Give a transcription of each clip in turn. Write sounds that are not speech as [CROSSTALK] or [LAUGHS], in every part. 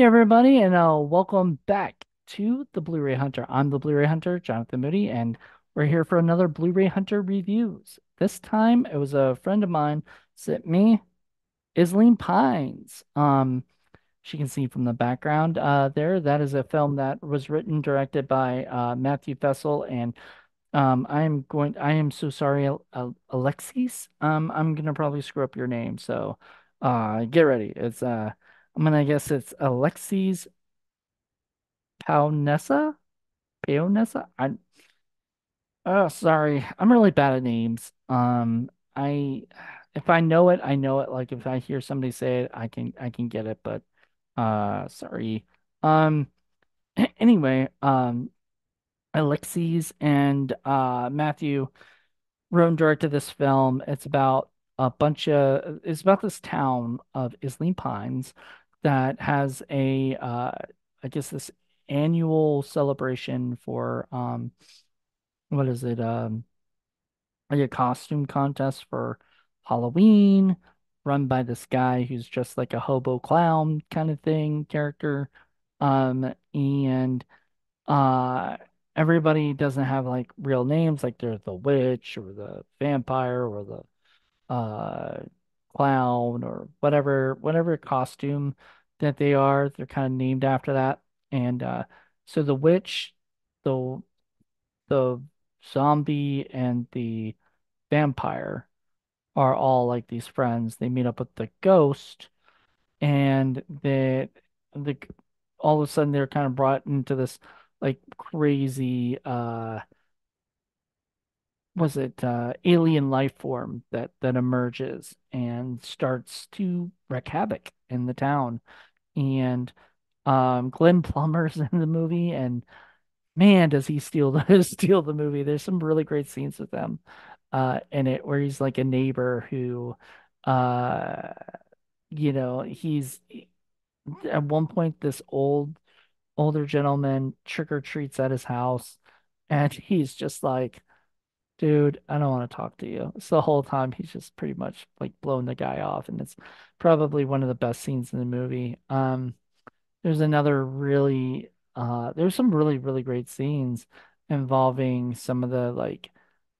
Hey everybody, and uh, welcome back to the Blu-ray Hunter. I'm the Blu-ray Hunter, Jonathan Moody, and we're here for another Blu-ray Hunter reviews. This time, it was a friend of mine sent me Isleen Pines. Um, she can see from the background uh, there. That is a film that was written, directed by uh, Matthew Fessel, and um, I am going. I am so sorry, Al Alexis. Um, I'm gonna probably screw up your name, so uh, get ready. It's uh. I'm gonna guess it's Alexis Paonessa? Paonessa? I oh sorry. I'm really bad at names. Um I if I know it, I know it. Like if I hear somebody say it, I can I can get it, but uh sorry. Um [CLEARS THROAT] anyway, um Alexis and uh Matthew and directed this film. It's about a bunch of it's about this town of Isleen Pines that has a uh I guess this annual celebration for um what is it um like a costume contest for Halloween run by this guy who's just like a hobo clown kind of thing character. Um and uh everybody doesn't have like real names like they're the witch or the vampire or the uh clown or whatever whatever costume that they are they're kind of named after that. And uh so the witch the the zombie and the vampire are all like these friends. They meet up with the ghost and they the all of a sudden they're kind of brought into this like crazy uh was it uh alien life form that that emerges and starts to wreak havoc in the town? And um Glenn Plummer's [LAUGHS] in the movie and man does he steal the [LAUGHS] steal the movie. There's some really great scenes with him uh in it where he's like a neighbor who uh you know he's at one point this old older gentleman trick or treats at his house and [LAUGHS] he's just like dude I don't want to talk to you. So the whole time he's just pretty much like blowing the guy off and it's probably one of the best scenes in the movie. Um there's another really uh there's some really really great scenes involving some of the like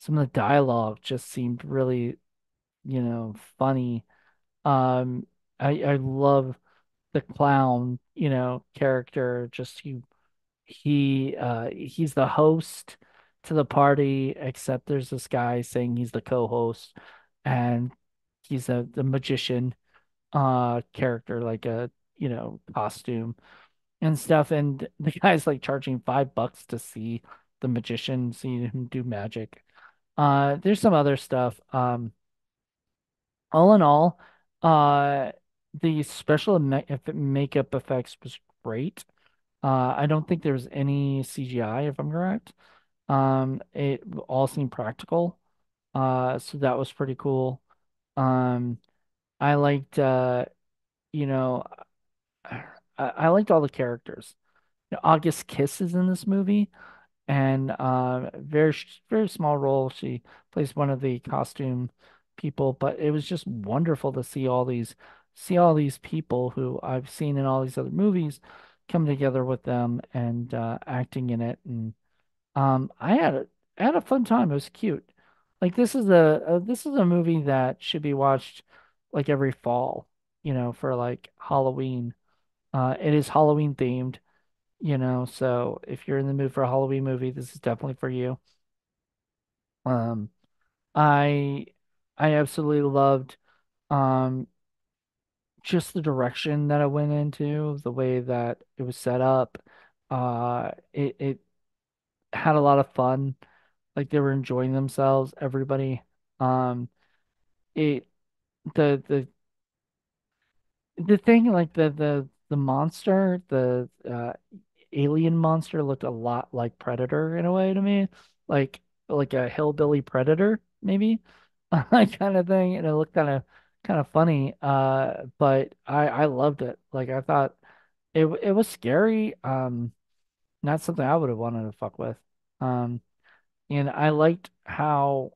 some of the dialogue just seemed really you know funny. Um I I love the clown you know character just he he uh he's the host to the party except there's this guy saying he's the co-host and he's a the magician uh character like a you know costume and stuff. And [LAUGHS] the guy's like charging five bucks to see the magician, see him do magic. Uh, there's some other stuff. Um, all in all, uh, the special ma makeup effects was great. Uh, I don't think there was any CGI, if I'm correct. Um, it all seemed practical. Uh, so that was pretty cool. Um, I liked, uh, you know, I, I liked all the characters. You know, August Kiss is in this movie, and uh, very very small role. She plays one of the costume people, but it was just wonderful to see all these see all these people who I've seen in all these other movies come together with them and uh, acting in it. And um, I had a I had a fun time. It was cute. Like this is a, a this is a movie that should be watched like every fall, you know, for like Halloween uh, it is Halloween themed, you know, so if you're in the mood for a Halloween movie, this is definitely for you. Um, I I absolutely loved um just the direction that I went into, the way that it was set up. Uh, it it had a lot of fun, like they were enjoying themselves, everybody. Um, it the the the thing like the the the monster, the uh alien monster looked a lot like Predator in a way to me, like like a hillbilly predator maybe, [LAUGHS] kind of thing, and it looked kind of kind of funny. Uh, but I I loved it. Like I thought it it was scary. Um, not something I would have wanted to fuck with. Um, and I liked how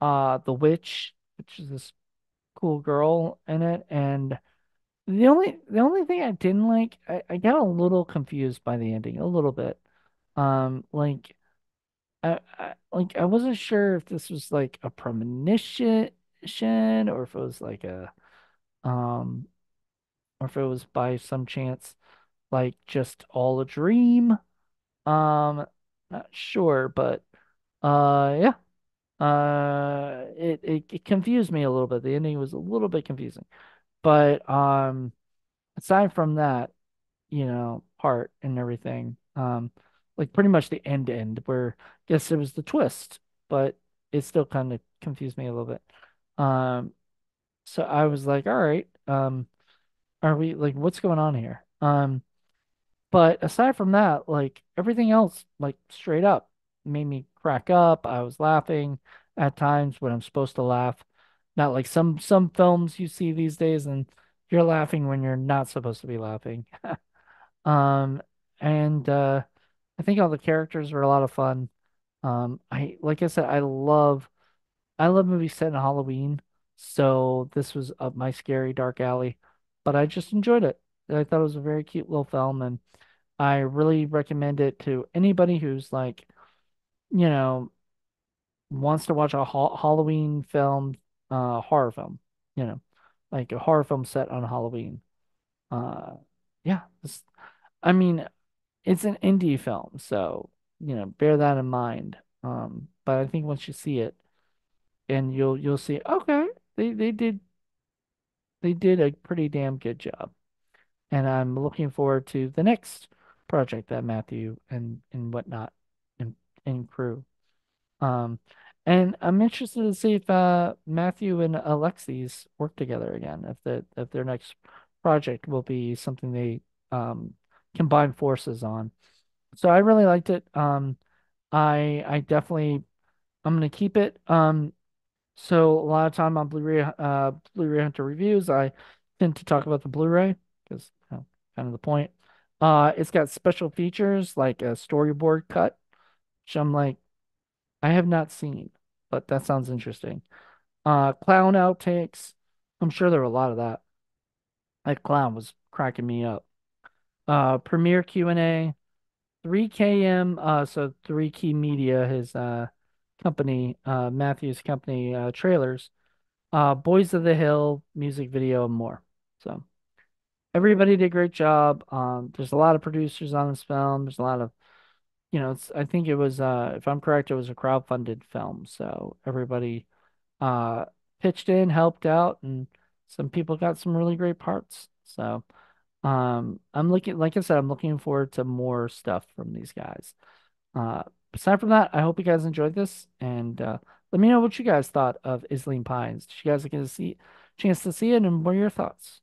uh the witch, which is this cool girl in it, and The only the only thing I didn't like, I, I got a little confused by the ending, a little bit. Um, like I, I like I wasn't sure if this was like a premonition or if it was like a um or if it was by some chance like just all a dream. Um, not sure, but uh yeah. Uh it, it it confused me a little bit. The ending was a little bit confusing. But um aside from that, you know, part and everything. Um, like pretty much the end end where I guess it was the twist, but it still kind of confused me a little bit. Um, so I was like, all right, um, are we like what's going on here? Um, but aside from that, like everything else, like straight up made me crack up. I was laughing at times when I'm supposed to laugh. Not like some some films you see these days and you're laughing when you're not supposed to be laughing. [LAUGHS] Um, and uh, I think all the characters were a lot of fun. Um, I like I said, I love I love movies set in Halloween, so this was up my scary dark alley, but I just enjoyed it. I thought it was a very cute little film, and I really recommend it to anybody who's like, you know, wants to watch a ha Halloween film, uh, horror film, you know, like a horror film set on Halloween. Uh, yeah, I mean, it's an indie film, so you know, bear that in mind. Um, but I think once you see it, and you'll you'll see, okay, they they did they did a pretty damn good job, and I'm looking forward to the next project that Matthew and and whatnot and and crew. Um, and I'm interested to see if uh Matthew and Alexis work together again. If the if their next project will be something they um combine forces on. So I really liked it. Um, I I definitely I'm gonna keep it. Um, so a lot of time on Blu-ray uh Blu-ray Hunter reviews, I tend to talk about the Blu-ray because you know, kind of the point. Uh, it's got special features like a storyboard cut, which I'm like I have not seen, but that sounds interesting. Uh, clown outtakes. I'm sure there were a lot of that. That clown was cracking me up. Uh, premiere Q&A. 3KM, uh, so 3 Key Media, his uh company, uh Matthew's company, uh trailers, uh Boys of the Hill music video and more. Everybody did a great job. Um, there's a lot of producers on this film. There's a lot of, you know, it's I think it was uh if I'm correct, it was a crowd-funded film. So everybody uh pitched in, helped out, and some people got some really great parts. So um I'm looking like I said, I'm looking forward to more stuff from these guys. Uh, aside from that, I hope you guys enjoyed this, and uh, let me know what you guys thought of Isleen Pines. Did you guys get a see chance to see it, and what are your thoughts?